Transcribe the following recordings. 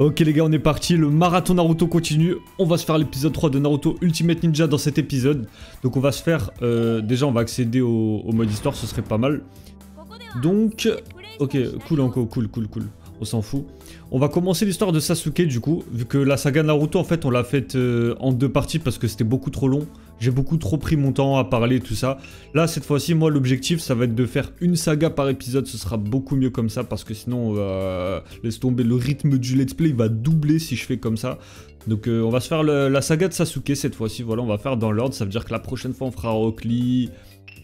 Ok les gars, on est parti, le marathon Naruto continue. On va se faire l'épisode 3 de Naruto Ultimate Ninja dans cet épisode. Donc on va se faire... euh, déjà on va accéder au, mode histoire, ce serait pas mal. Donc... Ok, cool encore, cool, cool, cool. On s'en fout. On va commencer l'histoire de Sasuke du coup, vu que la saga Naruto en fait on l'a faite euh, en deux parties parce que c'était beaucoup trop long. J'ai beaucoup trop pris mon temps à parler tout ça. Là cette fois-ci moi l'objectif ça va être de faire une saga par épisode, ce sera beaucoup mieux comme ça parce que sinon euh, laisse tomber le rythme du let's play il va doubler si je fais comme ça. Donc euh, on va se faire la saga de Sasuke cette fois-ci, voilà on va faire dans l'ordre, ça veut dire que la prochaine fois on fera Rock Lee,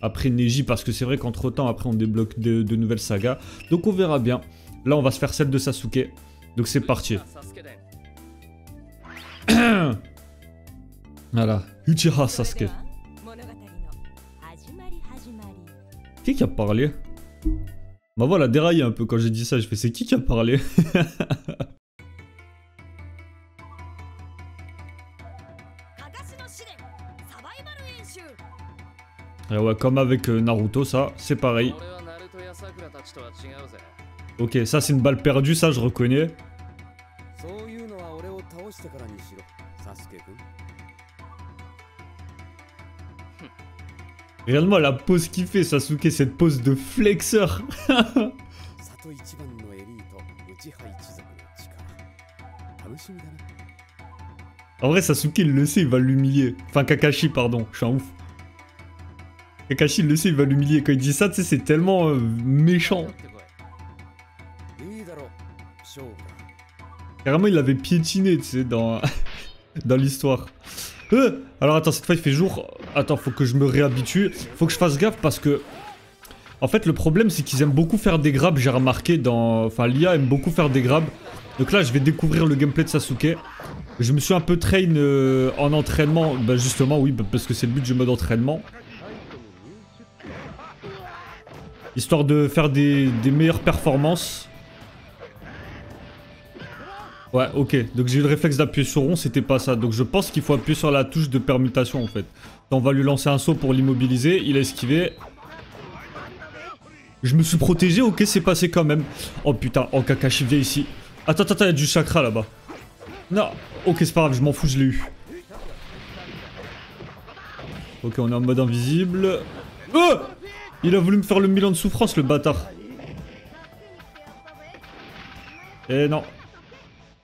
après Neji parce que c'est vrai qu'entre temps après on débloque de, de nouvelles sagas. Donc on verra bien. Là on va se faire celle de Sasuke. Donc c'est parti. Voilà. Uchiha Sasuke. Qui qui a parlé? Bah voilà, déraillé un peu quand j'ai dit ça. Je fais c'est qui qui a parlé? Et ouais, comme avec euh, Naruto, ça, c'est pareil. Ok, ça c'est une balle perdue, ça je reconnais. Réellement, la pose qu'il fait, Sasuke, cette pose de flexeur. en vrai, Sasuke, il le sait, il va l'humilier. Enfin, Kakashi, pardon, je suis un ouf. Kakashi, il le sait, il va l'humilier. Quand il dit ça, tu sais, c'est tellement euh, méchant. Carrément, il l'avait piétiné, tu sais, dans, dans l'histoire. Euh Alors, attends, cette fois, il fait jour. Attends, faut que je me réhabitue. Faut que je fasse gaffe parce que... En fait, le problème, c'est qu'ils aiment beaucoup faire des grabs, j'ai remarqué dans... Enfin, l'IA aime beaucoup faire des grabs. Donc là, je vais découvrir le gameplay de Sasuke. Je me suis un peu train euh, en entraînement. Bah, justement, oui, parce que c'est le but du mode entraînement. Histoire de faire des meilleures performances. Ouais, ok. Donc j'ai eu le réflexe d'appuyer sur rond, c'était pas ça. Donc je pense qu'il faut appuyer sur la touche de permutation en fait. On va lui lancer un saut pour l'immobiliser. Il a esquivé. Je me suis protégé, ok, c'est passé quand même. Oh putain, oh Kakashi, viens ici. Attends, attends, attends, il y a du chakra là-bas. Non, ok, c'est pas grave, je m'en fous, je l'ai eu. Ok, on est en mode invisible. Oh Il a voulu me faire le Milan de souffrance, le bâtard. Eh non.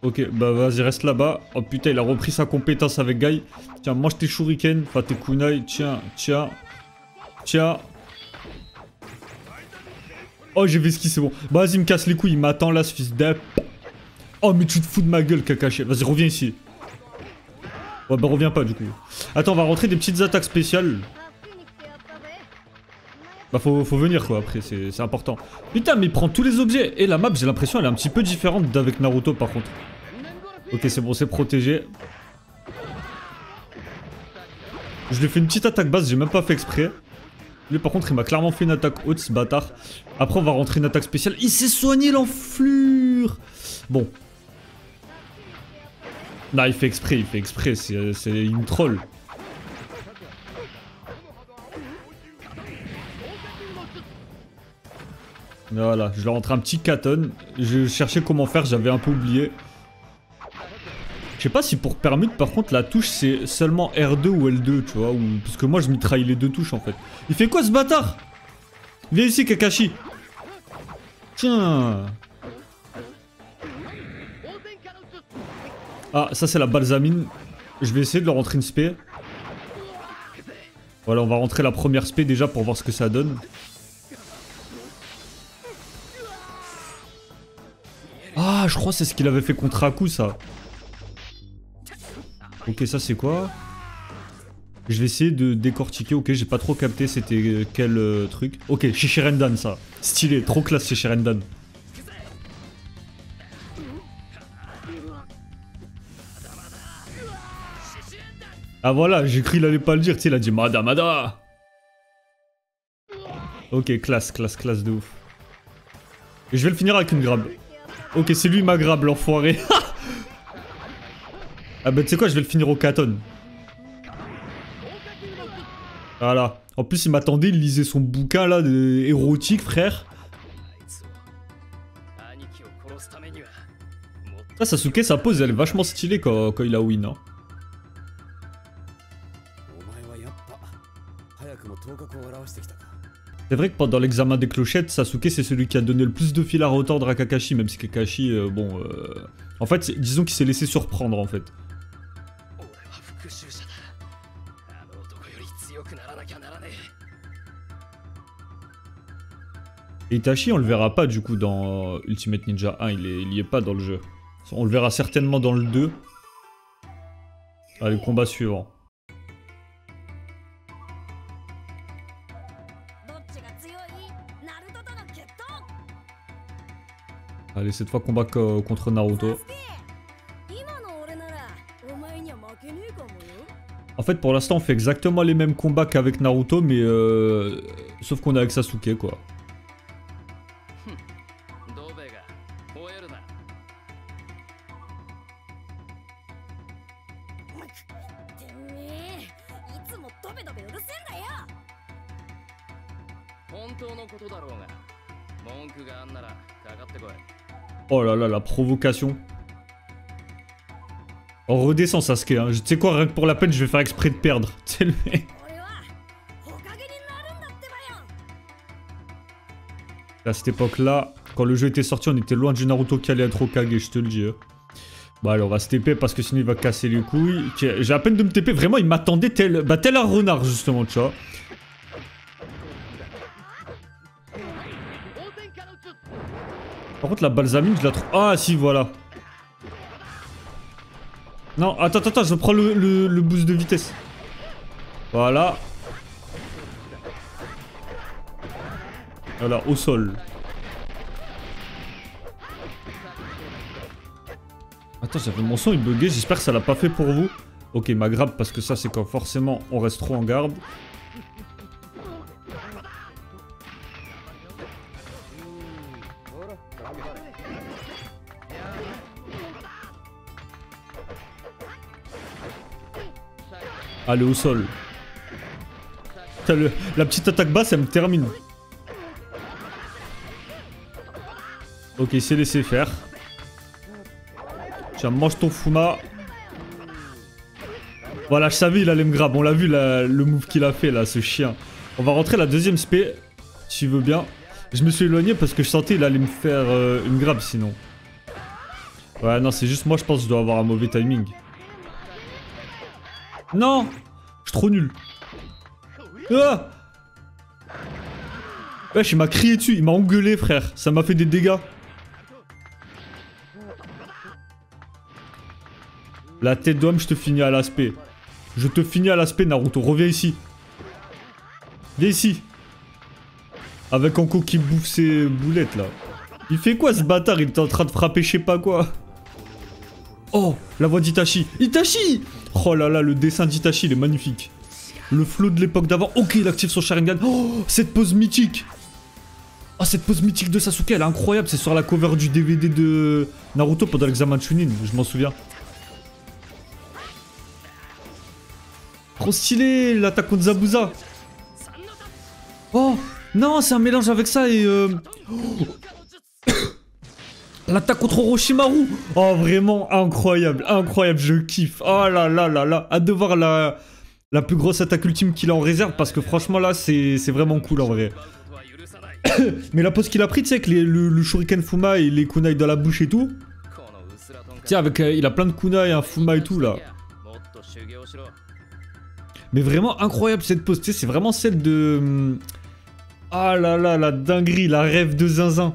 Ok, bah vas-y, reste là-bas. Oh putain, il a repris sa compétence avec Guy. Tiens, mange tes shurikens, enfin tes kunai. Tiens, tiens. Tiens. Oh, j'ai qui c'est bon. Bah vas-y, me casse les couilles, il m'attend là, ce fils d'app. Oh, mais tu te fous de ma gueule, Kakashi. Vas-y, reviens ici. Ouais, bah reviens pas du coup. Attends, on va rentrer des petites attaques spéciales. Bah faut, faut venir quoi après, c'est important. Putain mais il prend tous les objets Et la map j'ai l'impression elle est un petit peu différente d'avec Naruto par contre. Ok c'est bon, c'est protégé. Je lui ai fait une petite attaque basse, j'ai même pas fait exprès. Lui par contre il m'a clairement fait une attaque haute ce bâtard. Après on va rentrer une attaque spéciale. Il s'est soigné l'enflure Bon. Non il fait exprès, il fait exprès, c'est une troll. Voilà, je leur rentre un petit katon. Je cherchais comment faire, j'avais un peu oublié. Je sais pas si pour permute, par contre, la touche c'est seulement R2 ou L2, tu vois. Parce que moi je mitraille les deux touches en fait. Il fait quoi ce bâtard? Viens ici, Kakashi. Tiens. Ah, ça c'est la balsamine. Je vais essayer de leur rentrer une spé. Voilà, on va rentrer la première spé déjà pour voir ce que ça donne. Ah, je crois c'est ce qu'il avait fait contre Aku, ça. Ok, ça c'est quoi Je vais essayer de décortiquer. Ok, j'ai pas trop capté c'était euh, quel euh, truc. Ok, Shishirendan, ça. Stylé, trop classe Shishirendan. Ah voilà, j'ai cru qu'il allait pas le dire, tu sais, il a dit Madamada. Ok, classe, classe, classe de ouf. Et je vais le finir avec une grabe. Ok, c'est lui ma grabe, l'enfoiré. ah bah tu sais quoi, je vais le finir au katon. Voilà. En plus, il m'attendait, il lisait son bouquin là, de... érotique, frère. Ah, Sasuke, sa pose, elle est vachement stylée quand, quand il a win. Hein. C'est vrai que pendant l'examen des clochettes, Sasuke c'est celui qui a donné le plus de fil à retordre à Kakashi, même si Kakashi, euh, bon... Euh... En fait, disons qu'il s'est laissé surprendre en fait. Et Itachi, on le verra pas du coup dans euh, Ultimate Ninja 1, il, est, il y est pas dans le jeu. On le verra certainement dans le 2. Allez, ah, combat suivant. Allez, cette fois combat contre Naruto. En fait, pour l'instant, on fait exactement les mêmes combats qu'avec Naruto, mais euh, sauf qu'on est avec Sasuke, quoi. la provocation. On redescend Sasuke, hein. tu sais quoi, rien que pour la peine, je vais faire exprès de perdre. Tu le. À cette époque-là, quand le jeu était sorti, on était loin du Naruto qui allait être Okage, je te le dis. Hein. Bah alors, on va se TP parce que sinon il va casser les couilles. J'ai à peine de me TP, vraiment, il m'attendait tel... Bah, tel un renard, justement, tu vois. La balsamine, je la trouve... Ah si, voilà. Non, attends, attends, je prends le, le, le boost de vitesse. Voilà. Voilà, au sol. Attends, j'avais mon son, il buguait, j'espère que ça l'a pas fait pour vous. Ok, ma grappe, parce que ça, c'est quand forcément on reste trop en garde. Allez, au sol. La petite attaque basse, elle me termine. Ok, il s'est laissé faire. Tiens, mange ton Fuma. Voilà, je savais, il allait me grab. On l'a vu, le move qu'il a fait, là, ce chien. On va rentrer la deuxième spé, si tu veux bien. Je me suis éloigné parce que je sentais qu'il allait me faire euh, une grab, sinon. Ouais, non, c'est juste moi, je pense que je dois avoir un mauvais timing. Non Je suis trop nul. Ah Wesh, il m'a crié dessus, il m'a engueulé, frère. Ça m'a fait des dégâts. La tête d'homme, je te finis à l'aspect. Je te finis à l'aspect, Naruto. Reviens ici. Viens ici. Avec Anko qui bouffe ses boulettes, là. Il fait quoi, ce bâtard? Il était en train de frapper je sais pas quoi. Oh, la voix d'Itachi. Itachi Oh là là, le dessin d'Itachi, il est magnifique. Le flow de l'époque d'avant. Ok, il active son Sharingan. Oh, cette pose mythique. Oh, cette pose mythique de Sasuke, elle est incroyable. C'est sur la cover du DVD de Naruto pendant l'examen de Chunin, je m'en souviens. Trop stylé, l'attaque contre Zabuza. Oh, non, c'est un mélange avec ça et... euh, L'attaque contre Orochimaru Oh, vraiment incroyable, incroyable, je kiffe. Oh là là là là, hâte de voir la, la plus grosse attaque ultime qu'il a en réserve parce que franchement là, c'est vraiment cool en vrai. Mais la pose qu'il a pris, tu sais, avec le, Shuriken Fuma et les kunai dans la bouche et tout. Tiens, avec, euh, il a plein de kunai, et un Fuma et tout là. Mais vraiment incroyable cette pose, tu sais, c'est vraiment celle de... Hum, ah là là, la dinguerie, la rêve de zinzin.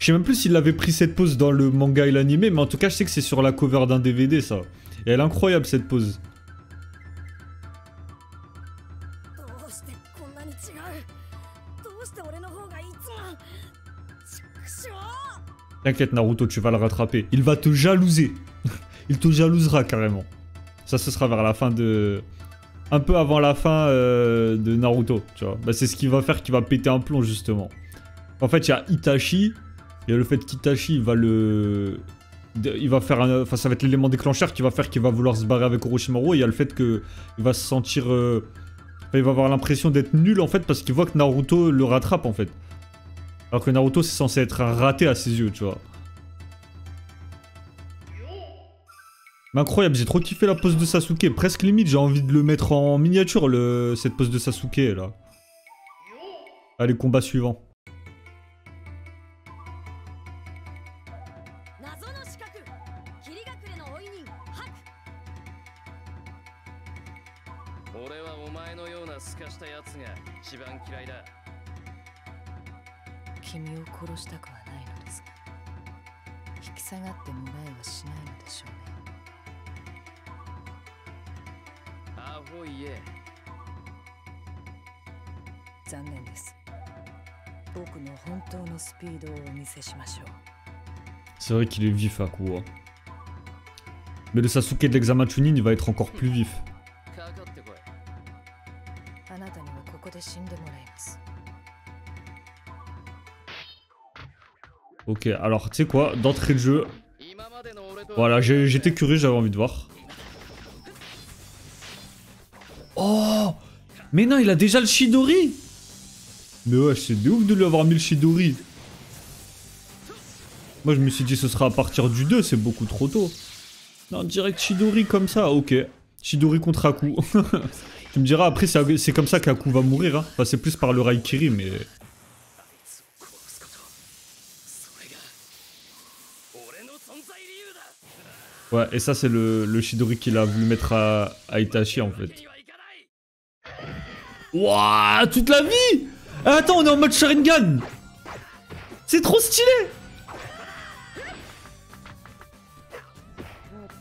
Je sais même plus s'il avait pris cette pose dans le manga et l'anime, mais en tout cas, je sais que c'est sur la cover d'un DVD, ça. Et elle est incroyable, cette pose. T'inquiète Naruto, tu vas le rattraper. Il va te jalouser. Il te jalousera carrément. Ça, ce sera vers la fin de... Un peu avant la fin euh, de Naruto, tu vois. Bah, c'est ce qui va faire qu'il va péter un plomb, justement. En fait, il y a Itachi, il y a le fait qu'Itachi va le... Il va faire un... Enfin, ça va être l'élément déclencheur qui va faire qu'il va vouloir se barrer avec Orochimaru. Et il y a le fait que il va se sentir... euh, enfin, il va avoir l'impression d'être nul, en fait, parce qu'il voit que Naruto le rattrape, en fait. Alors que Naruto, c'est censé être raté à ses yeux, tu vois. Mais incroyable, j'ai trop kiffé la pose de Sasuke. Presque limite, j'ai envie de le mettre en miniature, cette pose de Sasuke, là. Allez, combat suivant. 残念です僕の本当のスピードをお見せしましょう C'est vrai qu'il est vif, Aku. hein. Mais le Sasuke de l'examen Chunin, il va être encore plus vif. かかってこいあなたにはここで死んでもらいます Ok, alors, tu sais quoi D'entrée de jeu, 今までの俺と Voilà, j'ai- j'étais curieux, j'avais envie de voir. Oh Mais non, il a déjà le Shidori mais ouais, c'est de ouf de lui avoir mis le Shidori. Moi, je me suis dit, ce sera à partir du 2, c'est beaucoup trop tôt. Non, direct Shidori comme ça, ok. Shidori contre Aku. tu me diras, après, c'est comme ça qu'Aku va mourir. Hein. Enfin, c'est plus par le Raikiri, mais... Ouais, et ça, c'est le, Shidori qu'il a voulu mettre à, à Itachi, en fait. Wouah, toute la vie Attends, on est en mode Sharingan C'est trop stylé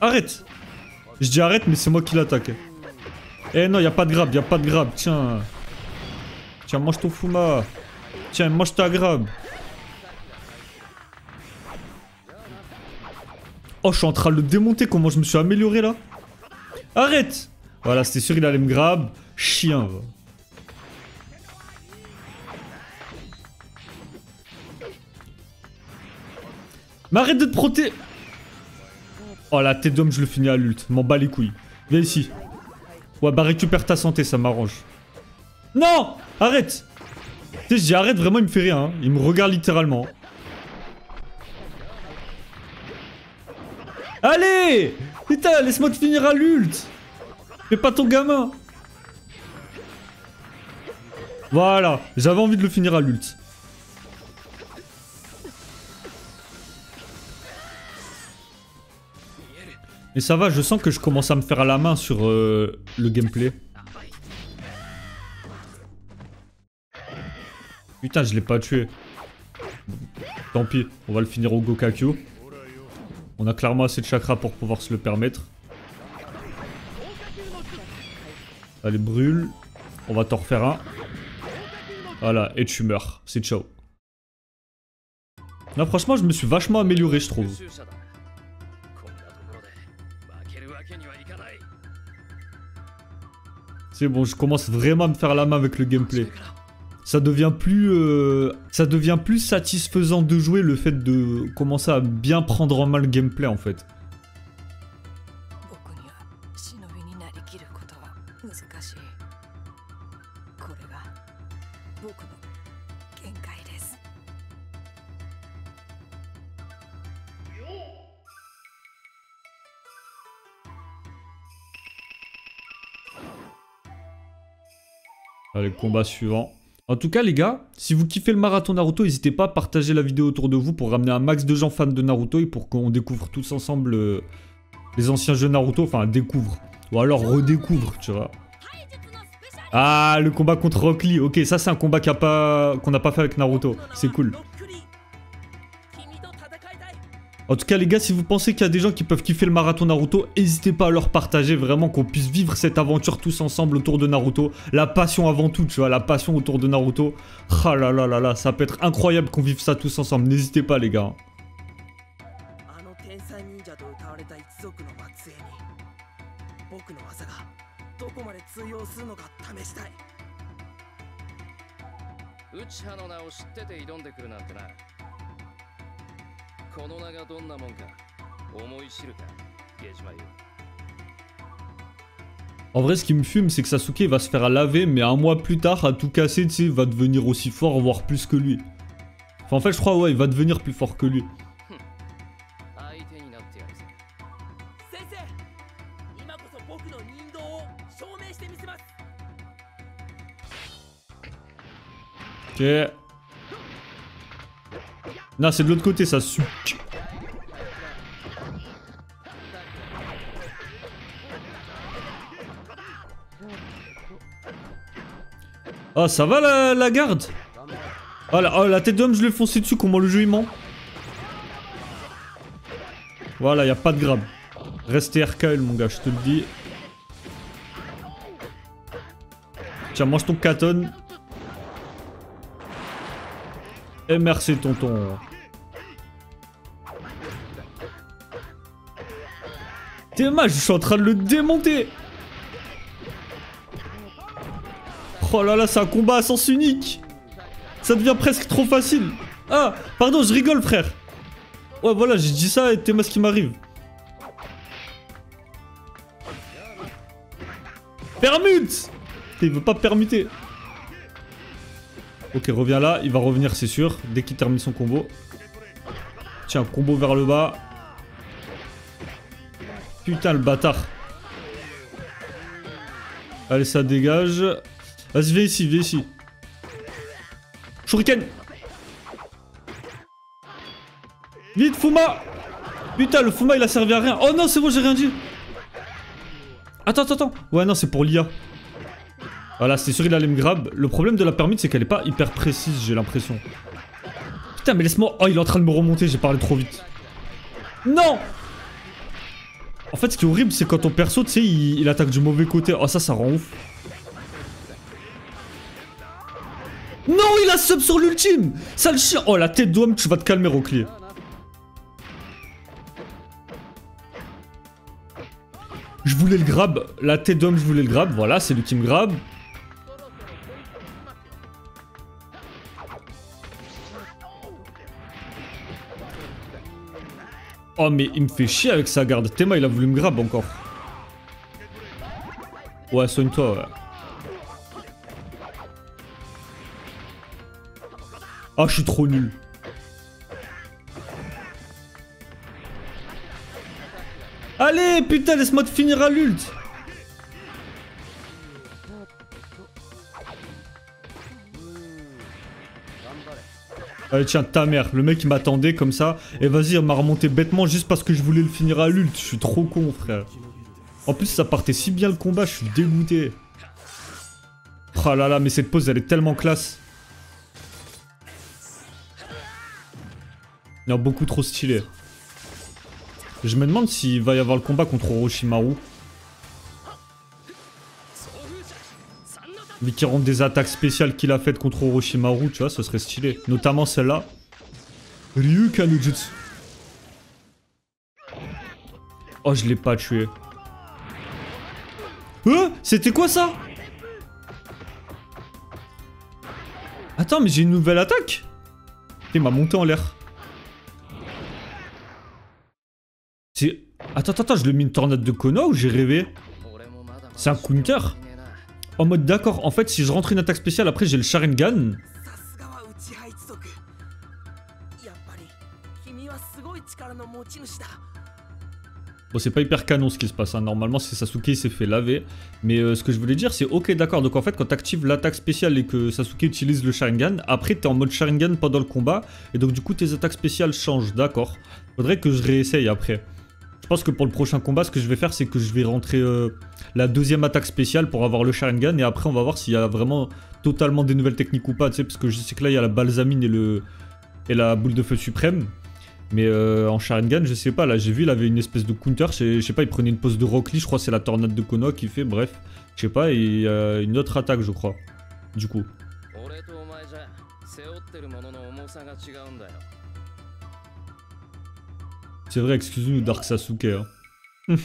Arrête Je dis arrête, mais c'est moi qui l'attaque. Eh non, y a pas de grab, y a pas de grab, tiens. Tiens, mange ton Fuma. Tiens, mange ta grab. Oh, je suis en train de le démonter, comment je me suis amélioré là Arrête Voilà, c'était sûr, il allait me grab. Chien, va. Mais arrête de te protéger Oh la tête d'homme je le finis à l'ult, m'en bats les couilles. Viens ici. Ouais bah récupère ta santé, ça m'arrange. Non Arrête Tu sais dis arrête vraiment il me fait rien, hein. il me regarde littéralement. Allez Putain laisse-moi te finir à l'ult Fais pas ton gamin Voilà, j'avais envie de le finir à l'ult. Mais ça va, je sens que je commence à me faire à la main sur euh, le gameplay. Putain, je l'ai pas tué. Tant pis, on va le finir au Gokakyo. On a clairement assez de chakra pour pouvoir se le permettre. Allez, brûle. On va t'en refaire un. Voilà, et tu meurs. C'est ciao. Là, franchement, je me suis vachement amélioré, je trouve. Bon, je commence vraiment à me faire la main avec le gameplay. Euh, ça devient plus satisfaisant de jouer le fait de commencer à bien prendre en main le gameplay en fait. combat suivant. En tout cas les gars, si vous kiffez le marathon Naruto, n'hésitez pas à partager la vidéo autour de vous pour ramener un max de gens fans de Naruto et pour qu'on découvre tous ensemble euh, les anciens jeux Naruto, enfin découvre, ou alors redécouvre, tu vois. Ah, le combat contre Rock Lee, ok, ça c'est un combat qu'on n'a pas fait avec Naruto, c'est cool. En tout cas, les gars, si vous pensez qu'il y a des gens qui peuvent kiffer le marathon Naruto, n'hésitez pas à leur partager vraiment qu'on puisse vivre cette aventure tous ensemble autour de Naruto. La passion avant tout, tu vois, la passion autour de Naruto. Ah là là là là, ça peut être incroyable qu'on vive ça tous ensemble. N'hésitez pas, les gars. あの天才忍者と歌われた一族の末裔に僕の技がどこまで通用するのか試したい内葉の名を知ってて挑んでくるなんてな この名がどんなもんか思い知るかゲジマユ En vrai, ce qui me fume, c'est que Sasuke va se faire laver, mais un mois plus tard, à tout casser, tu sais, va devenir aussi fort, voire plus que lui. Enfin, en fait, je crois, ouais, il va devenir plus fort que lui. 相手になってやるぜ 先生今こそ僕の人道を証明してみせます Ok. Non, c'est de l'autre côté, ça suque. Oh, ça va la, la garde? Oh la, oh, la tête d'homme, je l'ai foncé dessus, comment le jeu il ment? Voilà, y a pas de grab. Restez RKL, mon gars, je te le dis. Tiens, mange ton caton. Et merci, tonton. Dommage, je suis en train de le démonter. Oh là là, c'est un combat à sens unique. Ça devient presque trop facile. Ah, pardon, je rigole, frère. Ouais, voilà, j'ai dit ça et t'es moi ce qui m'arrive. Permute Il veut pas permuter. Ok, reviens là, il va revenir, c'est sûr, dès qu'il termine son combo. Tiens, combo vers le bas. Putain, le bâtard. Allez, ça dégage. Vas-y, viens ici, viens ici. Shuriken Vite, Fuma Putain, le Fuma, il a servi à rien. Oh non, c'est bon, j'ai rien dit. Attends, attends, attends. Ouais, non, c'est pour l'IA. Voilà, c'est sûr, il allait me grab. Le problème de la permite, c'est qu'elle est pas hyper précise, j'ai l'impression. Putain, mais laisse-moi... Oh, il est en train de me remonter, j'ai parlé trop vite. Non En fait, ce qui est horrible, c'est quand ton perso, tu sais, il, attaque du mauvais côté. Oh, ça, ça rend ouf. Non, il a sub sur l'ultime Sale chien Oh, la tête d'homme, tu vas te calmer, Roclier. Je voulais le grab. La tête d'homme, je voulais le grab. Voilà, c'est l'ultime grab. Oh, mais il me fait chier avec sa garde. Théma, il a voulu me grab encore. Ouais, soigne-toi, ouais. Ah, je suis trop nul. Allez, putain, laisse-moi te finir à l'ult. Allez, tiens, ta mère. Le mec, il m'attendait comme ça. Et vas-y, il m'a remonté bêtement juste parce que je voulais le finir à l'ult. Je suis trop con, frère. En plus, ça partait si bien le combat, je suis dégoûté. Oh là là, mais cette pose, elle est tellement classe. A beaucoup trop stylé. Je me demande s'il va y avoir le combat contre Orochimaru. Vu qu'il rentre des attaques spéciales qu'il a faites contre Orochimaru, tu vois, ce serait stylé. Notamment celle-là. Ryu Kanujutsu. Oh, je l'ai pas tué. Euh C'était quoi ça? Attends, mais j'ai une nouvelle attaque Il m'a monté en l'air. C'est... Attends, attends, attends, je l'ai mis une tornade de Kono ou j'ai rêvé? C'est un counter? En mode d'accord, en fait si je rentre une attaque spéciale après j'ai le Sharingan. Bon, c'est pas hyper canon ce qui se passe. Hein. Normalement, c'est Sasuke s'est fait laver. Mais euh, ce que je voulais dire, c'est ok, d'accord. Donc en fait, quand t'actives l'attaque spéciale et que Sasuke utilise le Sharingan, après t'es en mode Sharingan pendant le combat. Et donc du coup, tes attaques spéciales changent, d'accord. Faudrait que je réessaye après. Je pense que pour le prochain combat, ce que je vais faire, c'est que je vais rentrer euh, la deuxième attaque spéciale pour avoir le Sharingan. Et après, on va voir s'il y a vraiment totalement des nouvelles techniques ou pas. Tu sais, parce que je sais que là, il y a la balsamine et, le, et la boule de feu suprême. Mais euh, en Sharingan, je sais pas. Là, j'ai vu, il avait une espèce de counter. Je sais pas, il prenait une pose de Rock Lee. Je crois que c'est la tornade de Konoha qui fait. Bref, je sais pas. Et une autre attaque, je crois. Du coup. C'est vrai, excuse-nous Dark Sasuke. Hein.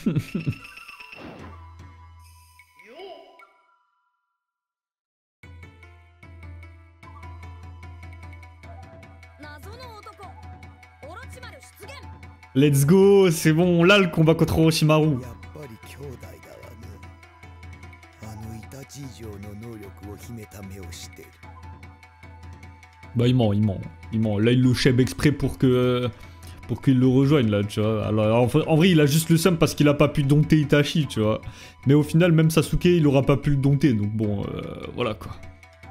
Let's go, c'est bon, là le combat contre Orochimaru. Bah il ment, il ment, il ment. Là il le chèbe exprès pour que euh, pour qu'il le rejoigne là, tu vois. Alors en, vrai- il a juste le seum parce qu'il a pas pu dompter Itachi, tu vois. Mais au final, même Sasuke, il aura pas pu le dompter, donc bon, euh, voilà quoi.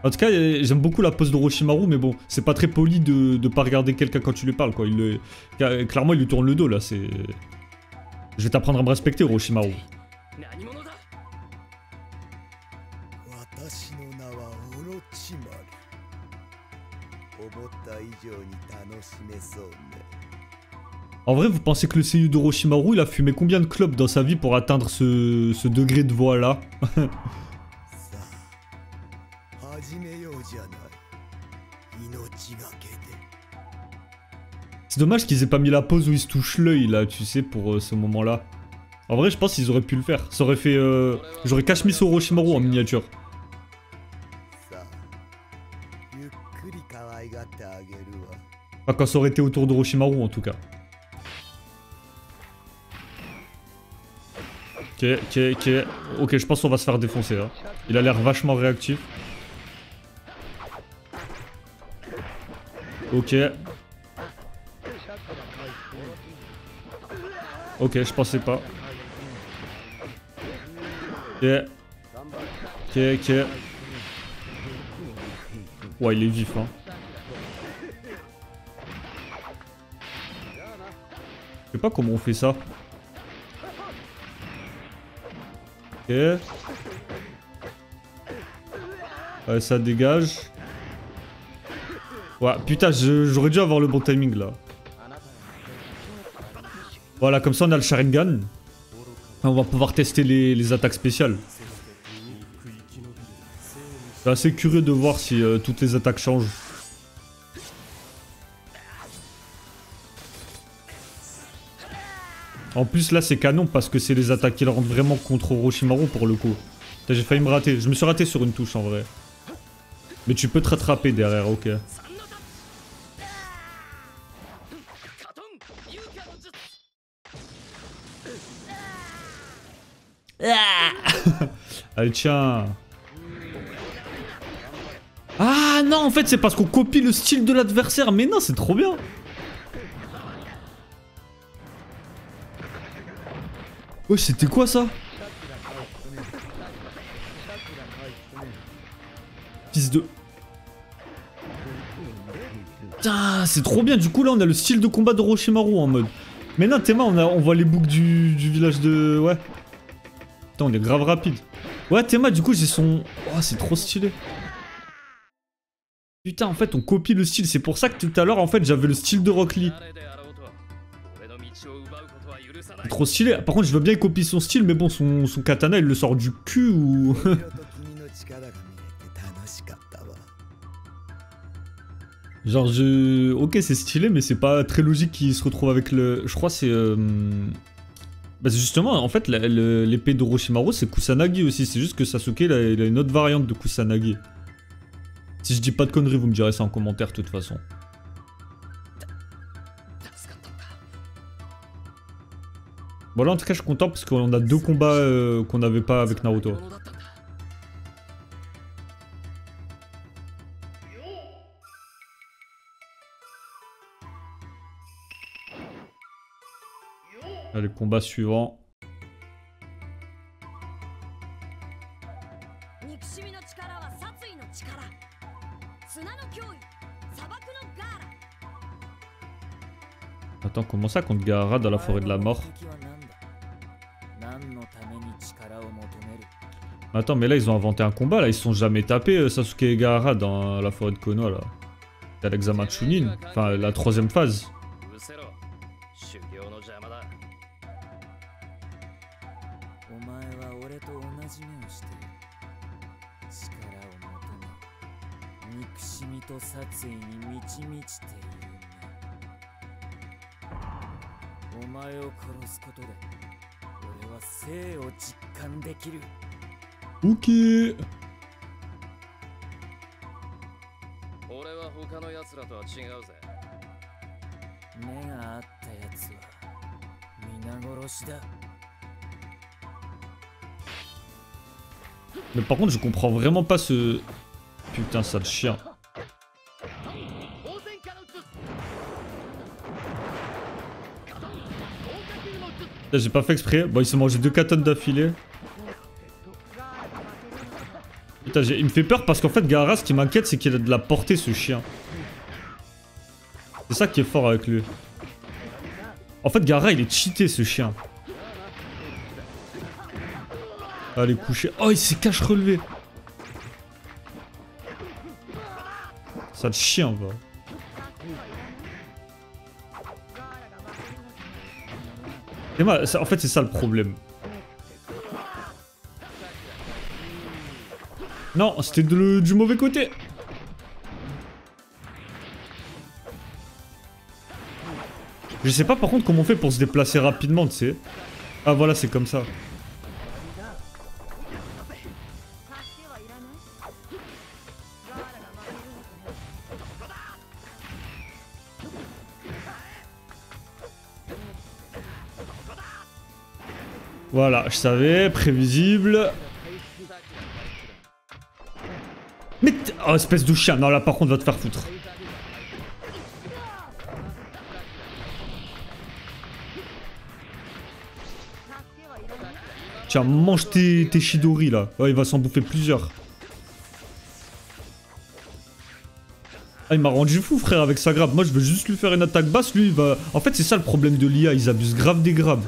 En tout cas, euh, j'aime beaucoup la pose de Roshimaru, mais bon, c'est pas très poli de, de pas regarder quelqu'un quand tu lui parles, quoi. Clairement, il lui tourne le dos là, c'est. Je vais t'apprendre à me respecter, Roshimaru. En vrai, vous pensez que le CU d'Orochimaru, il a fumé combien de clubs dans sa vie pour atteindre ce, ce degré de voix-là C'est dommage qu'ils aient pas mis la pause où ils se touchent l'œil, là, tu sais, pour euh, ce moment-là. En vrai, je pense qu'ils auraient pu le faire. Ça aurait fait... Euh... J'aurais Kashmis Orochimaru en miniature. Enfin, quand ça aurait été autour d'Orochimaru, en tout cas. Ok, ok, ok. Ok, je pense qu'on va se faire défoncer là. Il a l'air vachement réactif. Ok. Ok, je pensais pas. Ok. Ok, ok. Ouais, il est vif, hein. Je sais pas comment on fait ça. Ok. Ouais, ça dégage. Ouais, putain, j'aurais dû avoir le bon timing là. Voilà, comme ça on a le Sharingan. On va pouvoir tester les, attaques spéciales. Suis assez curieux de voir si euh, toutes les attaques changent. En plus, là, c'est canon parce que c'est les attaques qui le rendent vraiment contre Orochimaru pour le coup. J'ai failli me rater. Je me suis raté sur une touche en vrai. Mais tu peux te rattraper derrière, ok. Ah. Allez, tiens. Ah non, en fait, c'est parce qu'on copie le style de l'adversaire. Mais non, c'est trop bien. C'était quoi ça? Fils de... Putain c'est trop bien du coup là on a le style de combat de Roshimaru en mode... Mais non Théma on, a, on voit les boucles du, du village de... Ouais Putain, on est grave rapide. Ouais, Théma, du coup, j'ai son. Oh, c'est trop stylé. Putain, en fait, on copie le style. C'est pour ça que tout à l'heure, en fait, j'avais le style de Rock Lee. Trop stylé. Par contre, je veux bien copier son style, mais bon, son, son katana, il le sort du cul ou... Genre, je... Ok, c'est stylé, mais c'est pas très logique qu'il se retrouve avec le... Je crois c'est... Euh... Bah justement, en fait, l'épée d'Orochimaru, c'est Kusanagi aussi. C'est juste que Sasuke, il a, il a une autre variante de Kusanagi. Si je dis pas de conneries, vous me direz ça en commentaire, de toute façon. Bon là en tout cas je suis content parce qu'on a deux combats euh, qu'on n'avait pas avec Naruto. Allez, combat suivant. Attends, comment ça contre Gaara dans la forêt de la mort? Attends, mais là, ils ont inventé un combat, là. Ils sont jamais tapés, euh, Sasuke et Gaara, dans la forêt de Konoha, là. T'as l'examen Chunin. Enfin, la troisième phase. Spooky Mais par contre je comprends vraiment pas ce... Putain sale chien. J'ai pas fait exprès. Bon, il s'est mangé deux katanes d'affilée. Putain, il me fait peur parce qu'en fait, Gaara, ce qui m'inquiète, c'est qu'il a de la portée, ce chien. C'est ça qui est fort avec lui. En fait, Gaara, il est cheaté, ce chien. Allez, coucher. Oh, il s'est cache relevé. Sale chien, va. Et moi, ça- en fait, c'est ça le problème. Non, c'était du mauvais côté. Je sais pas par contre comment on fait pour se déplacer rapidement, tu sais. Ah voilà, c'est comme ça. Voilà, je savais, prévisible. Oh, espèce de chien, non là par contre va te faire foutre. Tiens, mange tes, tes Shidori là. Il va s'en bouffer plusieurs. Ah, il m'a rendu fou frère avec sa grab. Moi je veux juste lui faire une attaque basse, lui il va... En fait c'est ça le problème de l'IA, ils abusent grave des grabs.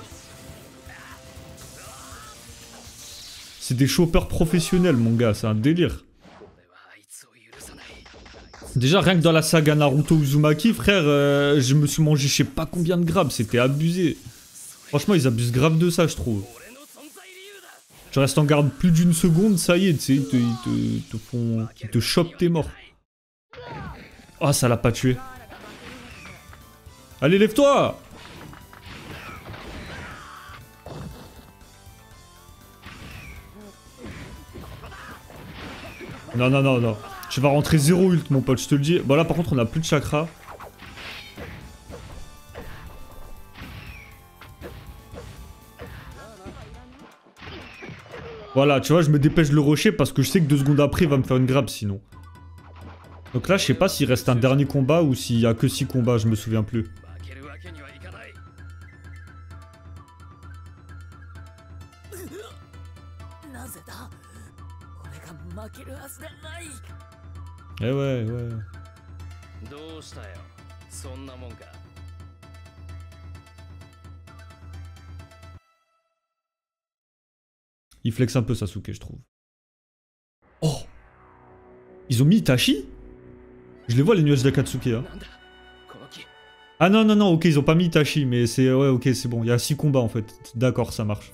C'est des choppers professionnels mon gars, c'est un délire. Déjà, rien que dans la saga Naruto Uzumaki, frère, euh, je me suis mangé je sais pas combien de grammes, c'était abusé. Franchement, ils abusent grave de ça, je trouve. Tu restes en garde plus d'une seconde, ça y est, tu sais, ils te, font... Ils te chopent, t'es mort. Ah, ça l'a pas tué. Allez, lève-toi Non, non, non, non. Tu vas rentrer zéro ult, mon pote, je te le dis. Bon, là, par contre, on a plus de chakra. Voilà, tu vois, je me dépêche le rusher parce que je sais que deux secondes après, il va me faire une grab sinon. Donc là, je sais pas s'il reste un dernier combat ou s'il y a que 6 combats, je me souviens plus. Eh ouais, ouais. Il flex un peu Sasuke, je trouve. Oh Ils ont mis Itachi? Je les vois les nuages d'Akatsuki hein. là. Ah non, non, non, ok, ils ont pas mis Itachi, mais c'est... Ouais, ok, c'est bon, il y a 6 combats en fait. D'accord, ça marche.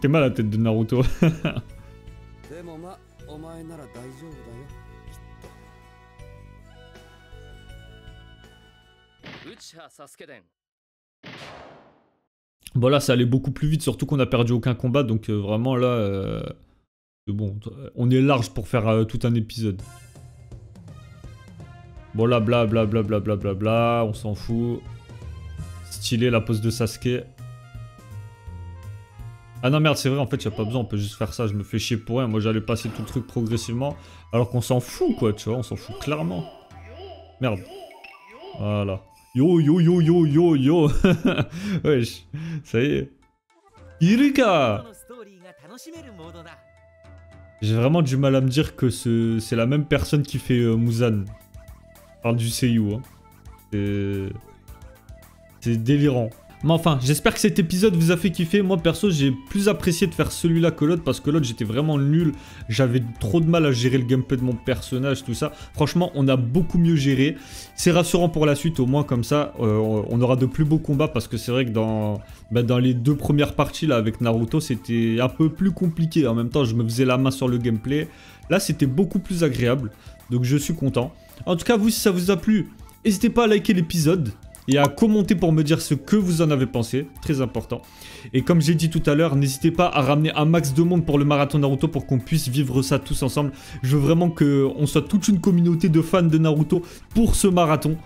T'es mal à la tête de Naruto. bon là ça allait beaucoup plus vite, surtout qu'on a perdu aucun combat, donc euh, vraiment là... Euh, bon, on est large pour faire euh, tout un épisode. Bon là bla bla bla bla bla bla bla, on s'en fout. Stylé la pose de Sasuke. Ah non merde c'est vrai en fait y a pas besoin on peut juste faire ça je me fais chier pour rien. Moi j'allais passer tout le truc progressivement alors qu'on s'en fout quoi tu vois on s'en fout clairement. Merde. Voilà. Yo yo yo yo yo yo. Wesh ça y est. Irika J'ai vraiment du mal à me dire que c'est la même personne qui fait euh, Muzan. Parle du Seiyu. Hein. C'est délirant. Mais enfin, j'espère que cet épisode vous a fait kiffer. Moi, perso, j'ai plus apprécié de faire celui-là que l'autre parce que l'autre, j'étais vraiment nul. J'avais trop de mal à gérer le gameplay de mon personnage, tout ça. Franchement, on a beaucoup mieux géré. C'est rassurant pour la suite, au moins comme ça, euh, on aura de plus beaux combats parce que c'est vrai que dans, bah, dans les deux premières parties là avec Naruto, c'était un peu plus compliqué. En même temps, je me faisais la main sur le gameplay. Là, c'était beaucoup plus agréable. Donc, je suis content. En tout cas, vous, si ça vous a plu, n'hésitez pas à liker l'épisode. Et à commenter pour me dire ce que vous en avez pensé, très important. Et comme j'ai dit tout à l'heure, n'hésitez pas à ramener un max de monde pour le marathon Naruto pour qu'on puisse vivre ça tous ensemble. Je veux vraiment qu'on soit toute une communauté de fans de Naruto pour ce marathon.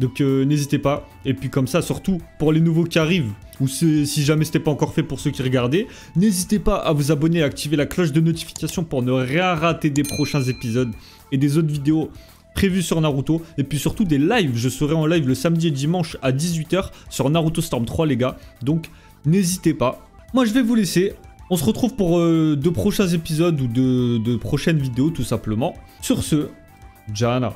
Donc euh, n'hésitez pas. Et puis comme ça, surtout pour les nouveaux qui arrivent, ou si jamais c'était pas encore fait pour ceux qui regardaient, n'hésitez pas à vous abonner et à activer la cloche de notification pour ne rien rater des prochains épisodes et des autres vidéos prévues sur Naruto. Et puis surtout des lives. Je serai en live le samedi et dimanche à 18h sur Naruto Storm 3 les gars. Donc n'hésitez pas. Moi je vais vous laisser. On se retrouve pour euh, de prochains épisodes ou de prochaines vidéos tout simplement. Sur ce, Jana.